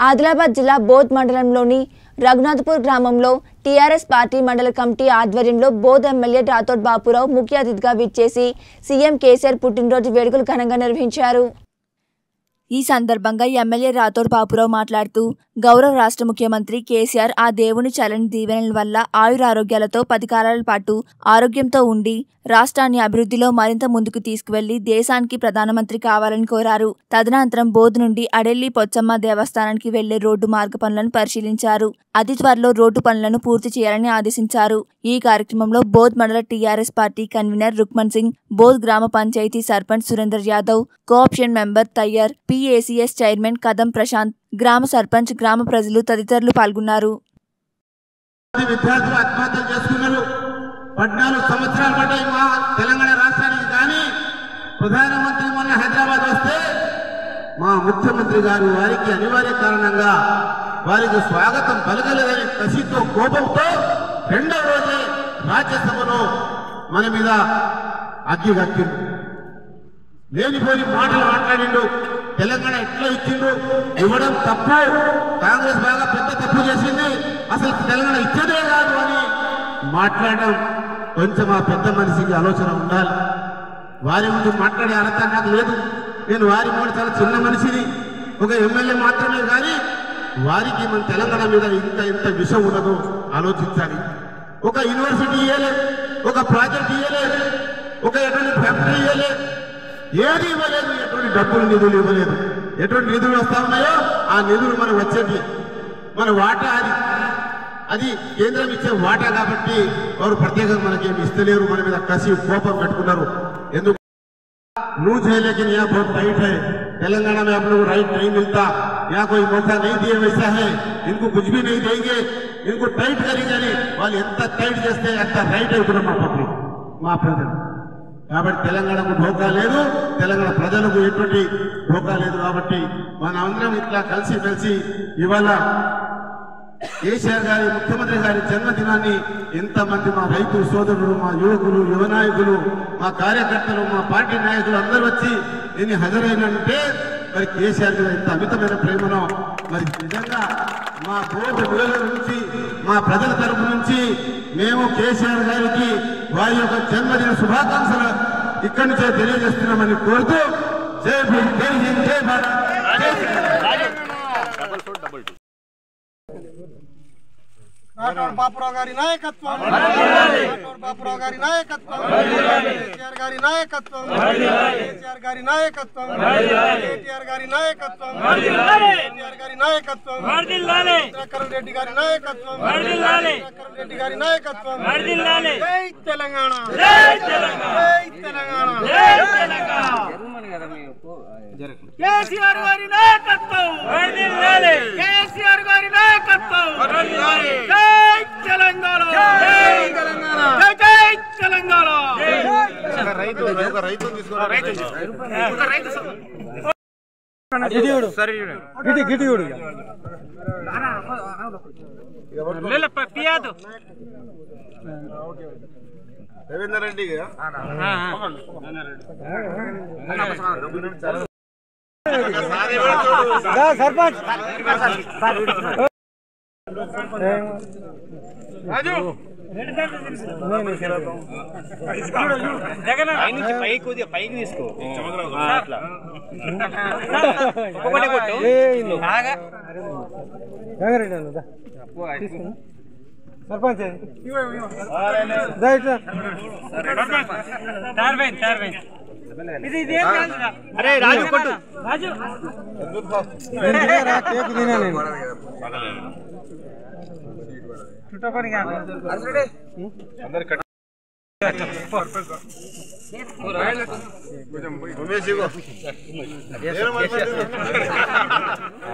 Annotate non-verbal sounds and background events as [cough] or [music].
ఆదిలాబాద్ జిల్లా బోధ్ మండలంలోని రఘునాథ్పూర్ గ్రామంలో టీఆర్ఎస్ పార్టీ మండల కమిటీ ఆధ్వర్యంలో బోధ్ ఎమ్మెల్యే రాథోడ్ బాపురావు ముఖ్య అతిథిగా విచ్చేసి సీఎం కేసీఆర్ పుట్టినరోజు వేడుకలు ఘనంగా నిర్వహించారు. ఈ సందర్భంగా ఎమ్మెల్యే రాథోడ్ బాపురావు మాట్లాడుతూ గౌరవ రాష్ట్ర ముఖ్యమంత్రి కేసీఆర్ ఆ దేవుని చలని దీవెనల వల్ల ఆయురారోగ్యాలతో పది కాలాల పాటు ఆరోగ్యంతో ఉండి రాష్ట్రాన్ని అభివృద్ధిలో మరింత ముందుకు తీసుకువెళ్ళి దేశానికి ప్రధానమంత్రి కావాలని కోరారు. తదనంతరం బోధ్ నుండి అడెల్లి పొచ్చమ్మ దేవస్థానానికి వెళ్ళే రోడ్డు మార్గ పనులను పరిశీలించారు. అతి త్వరలో రోడ్డు పనులను పూర్తి చేయాలని ఆదేశించారు. ఈ కార్యక్రమంలో బోధ్ మండల TRS party convener Rukman Singh Boath గ్రామ పంచాయతీ సర్పంచ్ సురేందర్ యాదవ్ కోఆప్షన్ మెంబర్ తయ్యర్ బీఏసీఎస్ చైర్మన్ కదం ప్రశాంత్ గ్రామ సర్పంచ్ గ్రామ ప్రజలు తదితరులు పాల్గొన్నారు. విద్యార్థులు ఆత్మహత్యలు చేసుకున్నారు. పద్నాలుగు సంవత్సరాలు మా తెలంగాణ రాష్ట్రానికి కానీ ప్రధానమంత్రి మొన్న హైదరాబాద్ వస్తే మా ముఖ్యమంత్రి గారు వారికి అనివార్య కారణంగా వారికి స్వాగతం పలకలేదని కసితో కోపంతో రెండవ రోజే రాజ్యసభలో మన మీద అగ్గి కట్టిండు. లేనిపోయి మాటలు మాట్లాడిండు. తెలంగాణ ఎట్లా ఇచ్చిండ్రు? ఇవ్వడం తప్పు. కాంగ్రెస్ బాగా పెద్ద తప్పు చేసింది. అసలు తెలంగాణ ఇచ్చేదే కాదు అని మాట్లాడడం కొంచెం ఆ పెద్ద మనిషికి ఆలోచన ఉండాలి. వారి ముందు మాట్లాడే అర్హత నాకు లేదు. నేను వారి ముందు చాలా చిన్న మనిషిని. ఒక ఎమ్మెల్యే మాత్రమే కానీ వారికి మన తెలంగాణ మీద ఇంత ఇంత విషం ఉండదు. ఆలోచించాలి. ఒక యూనివర్సిటీ ఇయ్యలే. ఒక ప్రాజెక్ట్ ఇయ్యలే. ఒక ఎటువంటి ఫ్యాక్టరీ ఇయ్యలే. ఏది ఇవ్వలేదు ఎటువంటి డబ్బులు నిధులు ఇవ్వలేదు ఎటువంటి నిధులు వస్తా ఉన్నాయో ఆ నిధులు మనకు వచ్చేటి మన వాటా అది అది కేంద్రం ఇచ్చే వాటా కాబట్టి వారు ప్రత్యేకంగా మనకేమి ఇస్తలేరు మన మీద కసి కోపం పెట్టుకున్నారు ఎందుకు लू है लेकिन यहाँ बहुत टाइट है तेलंगाना में आप लोग राइट नहीं मिलता यहाँ कोई मौका नहीं दिए वैसा है इनको कुछ भी नहीं देंगे इनको टाइट करेंगे అని వాళ్ళు ఎంత టైట్ చేస్తే అంత రైట్ అవుతున్నారు మా పబ్లిక్ మా ప్రజలు కాబట్టి తెలంగాణకు ఢోకా లేదు. తెలంగాణ ప్రజలకు ఎటువంటి ఢోకా లేదు కాబట్టి మన అందరం ఇట్లా కలిసి కలిసి ఇవాళ కేసీఆర్ గారి ముఖ్యమంత్రి గారి జన్మదినాన్ని ఎంతమంది మా రైతు సోదరులు మా యువకులు యువ నాయకులు మా కార్యకర్తలు మా పార్టీ నాయకులు అందరూ వచ్చి దీన్ని హాజరైనంటే మరి కేసీఆర్ గారు ఎంత అమితమైన ప్రేమను మరి నిజంగా మా బోర్డు నిధుల నుంచి మా ప్రజల తరపు నుంచి మేము కేసీఆర్ గారికి వారి యొక్క జన్మదిన శుభాకాంక్షలు ఇక్కడి నుంచే తెలియజేస్తున్నామని కోరుతూ జై భీమ్ జై హింద్ జై భారత్. జై. రాఠోడ్ బాపురావు గారి నాయకత్వం. రాఠోడ్ బాపురావు గారి నాయకత్వం. కేసీఆర్ గారి నాయకత్వం. కేసీఆర్ గారి నాయకత్వం. కేటీఆర్ గారి నాయకత్వం. కేటీఆర్ గారి నాయకత్వం. ఇంద్రకరణ్ రెడ్డి గారి నాయకత్వం. ఇంద్రకరణ్ రెడ్డి గారి నాయకత్వం. జై తెలంగాణ. జై తెలంగాణ. కేసీఆర్ గారి నాయకత్వం కేసీఆర్ గారి నాయకత్వం జై తెలంగాణ జై తెలంగాణ జై తెలంగాణ పియాదు. రవీందర్ రెడ్డి జగన్ నుంచి పైకి కొద్దిగా పైకి తీసుకో. అట్లా. ఒక్కొక్కటి కొట్టు. బాగా. సర్పంచ్ చార్బైన్ చార్బైన్ ఇది ఇది ఏం కాదు కదా. అరే రాజు కొట్టు. రాజు. కేక్ తినా నేను छुट्टा कर क्या अंदर अंदर कट। ಉಮೇಶ್ [laughs] [laughs]